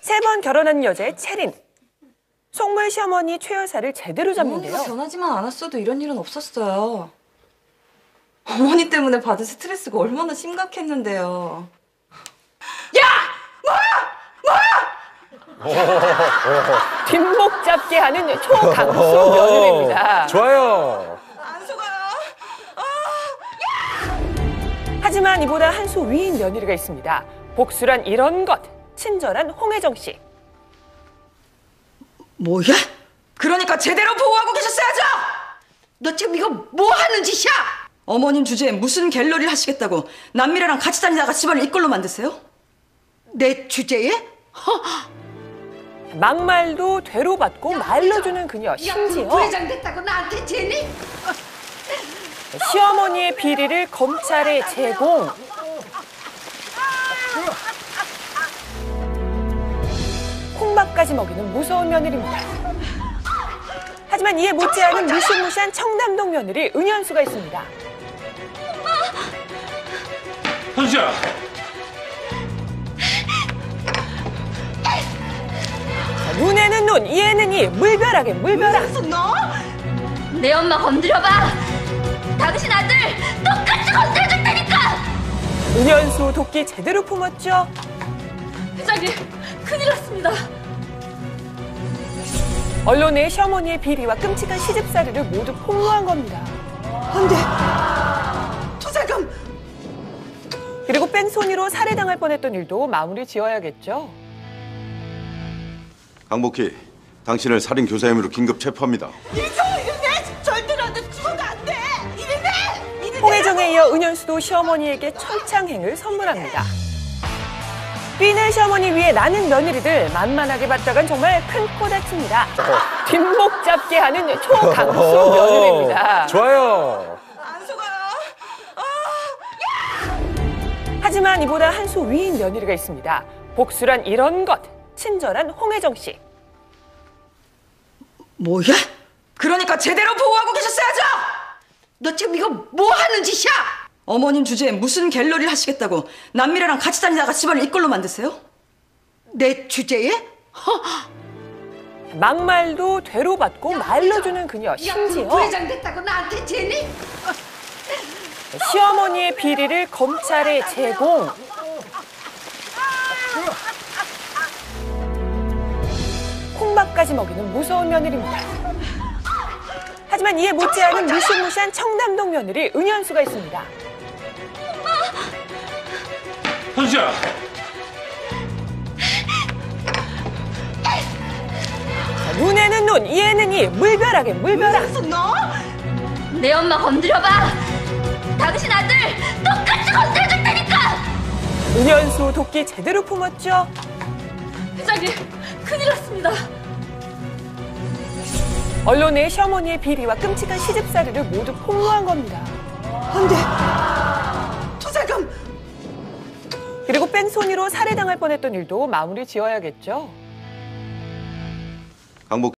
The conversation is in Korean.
세 번 결혼한 여자의 채린. 속물 시어머니 최 여사를 제대로 어머니가 잡는데요. 변하지만 않았어도 이런 일은 없었어요. 어머니 때문에 받은 스트레스가 얼마나 심각했는데요. 뒷목 잡게 하는 초강수 며느리입니다. 좋아요. 안 속아요. 하지만 이보다 한 수 위인 며느리가 있습니다. 복수란 이런 것. 친절한 홍혜정 씨. 뭐야? 그러니까 제대로 보호하고 계셨어야죠. 너 지금 이거 뭐 하는 짓이야? 어머님 주제에 무슨 갤러리를 하시겠다고 남미래랑 같이 다니다가 집안을 이꼴로 만드세요? 내 주제에? 막말도 되로 받고 말려주는 그녀. 심지어 부회장 됐다고 나한테 재니? 시어머니의 비리를 검찰에 제공. 콩밥까지 먹이는 무서운 며느리입니다. 하지만 이에 못지않은 무시무시한 청담동 며느리 은현수가 있습니다. 현수야. 자, 눈에는 눈, 이에는 이, 물벼락에 물벼락. 내 엄마 건드려봐! 당신 아들 똑같이 건드려줄 테니까! 은현수 도끼 제대로 품었죠? 회장님, 큰일 났습니다. 언론에 시어머니의 비리와 끔찍한 시집살이를 모두 폭로한 겁니다. 안 돼. 토사감. 그리고 뺑소니로 살해당할 뻔했던 일도 마무리 지어야겠죠. 강복희, 당신을 살인 교사 혐의로 긴급 체포합니다. 절대 나한테 죽어도 안 돼. 이래내. 이래내. 홍혜정에 이어 은현수도 시어머니에게 철창행을 선물합니다. 삐는 시어머니 위에 나는 며느리들 만만하게 봤다간 정말 큰 코 다칩니다. 뒷목 잡게 하는 초강수 며느리입니다. 좋아요. 안 속아요. 하지만 이보다 한 수 위인 며느리가 있습니다. 복수란 이런 것. 친절한 홍혜정 씨. 뭐야? 그러니까 제대로 보호하고 계셨어야죠. 너 지금 이거 뭐 하는 짓이야? 어머님 주제에 무슨 갤러리를 하시겠다고 남미래랑 같이 다니다가 집안을 이꼴로 만드세요? 내 주제에? 막말도 되로 받고 말려주는 그녀. 심지어 부회장 됐다고 나한테 재니? 시어머니의 비리를 검찰에 제공. 콩밥까지 먹이는 무서운 며느리입니다. 하지만 이에 못지않은 무시무시한 청담동 며느리 은현수가 있습니다. 현수야. 자, 눈에는 눈, 이에는 이, 물벼락에 물벼락. 내 엄마 건드려봐! 당신 아들 똑같이 건드려줄 테니까! 은현수 도끼 제대로 품었죠? 회장님, 큰일 났습니다. 언론에 시어머니의 비리와 끔찍한 시집살이를 모두 폭로한 겁니다. 안 돼. 그리고 뺑소니로 살해당할 뻔했던 일도 마무리 지어야겠죠? 강복